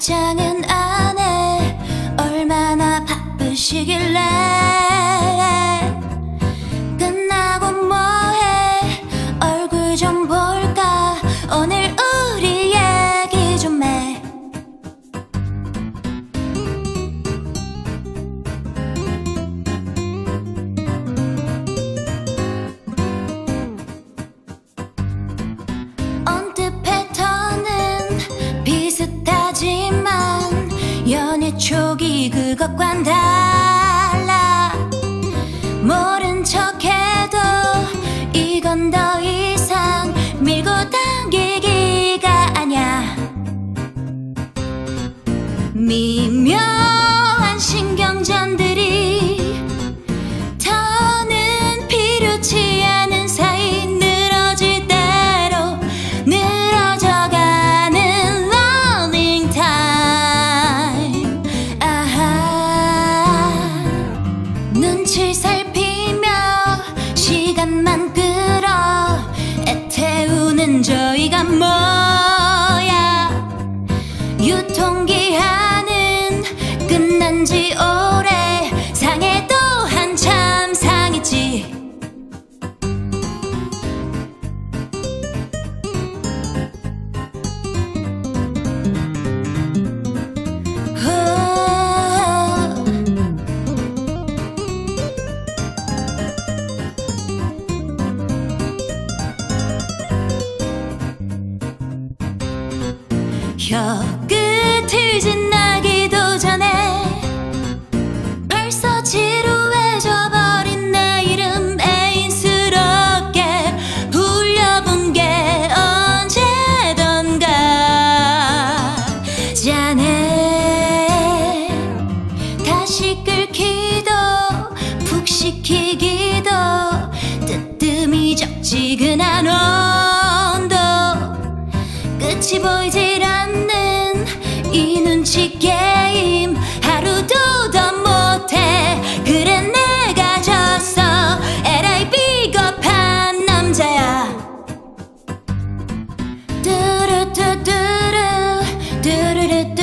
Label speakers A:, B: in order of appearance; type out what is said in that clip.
A: 답장은 안 해 얼마나 바쁘시길래 그것과는 달라. 모른 척해도 이건 더 이상 밀고 당기기가 아냐 미묘 눈치 살피며 시간만 끌어 애태우는 저희가 뭐야? 유통기한은 끝난 지 혀끝을 지나기도 전에 벌써 지루해져 버린 내 이름 애인스럽게 불려본 게 언제던가. 자네 다시 끓기도 푹 식히기도 뜨뜻미적지근한 온도. 끝이 않는 did it.